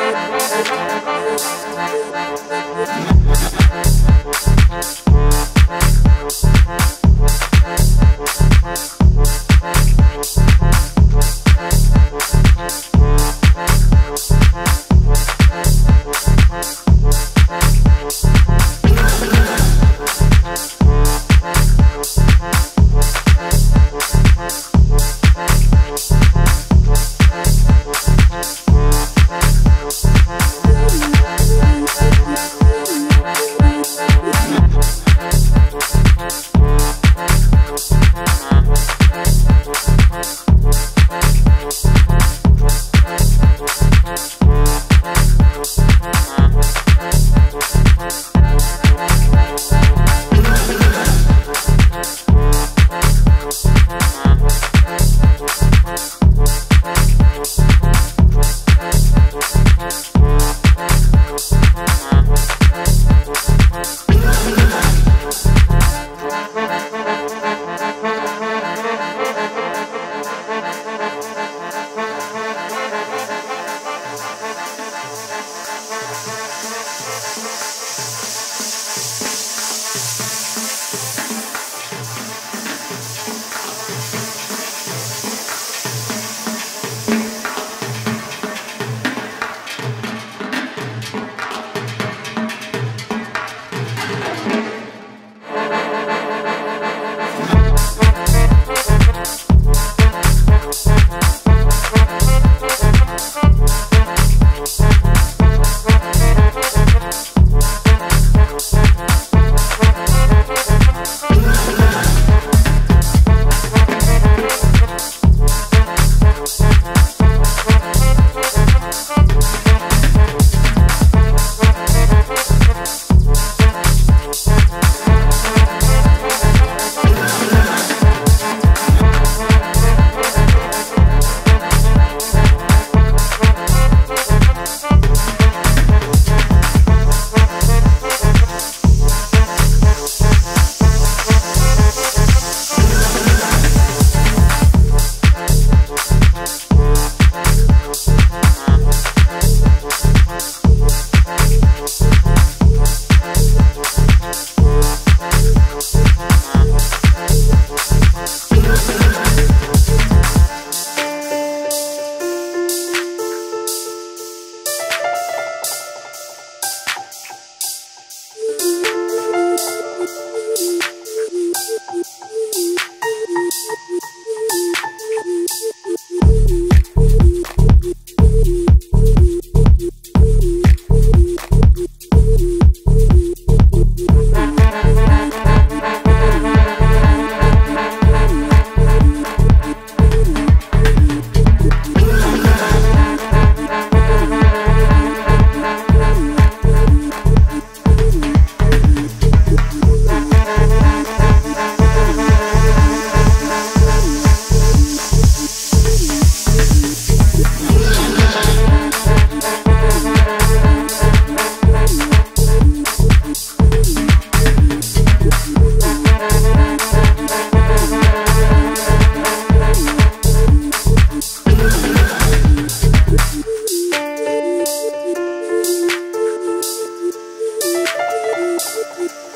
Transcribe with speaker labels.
Speaker 1: We'll Thank you.